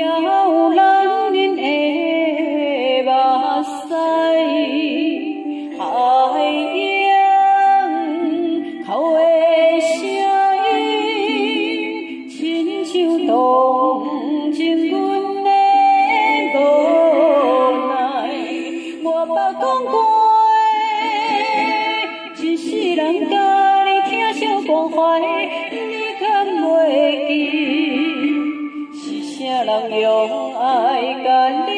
还有咱会目屎，海洋哭诶声音亲像同情阮的无奈。我白讲过，一世人甲你疼惜关怀。lòng yêu ai cần đi.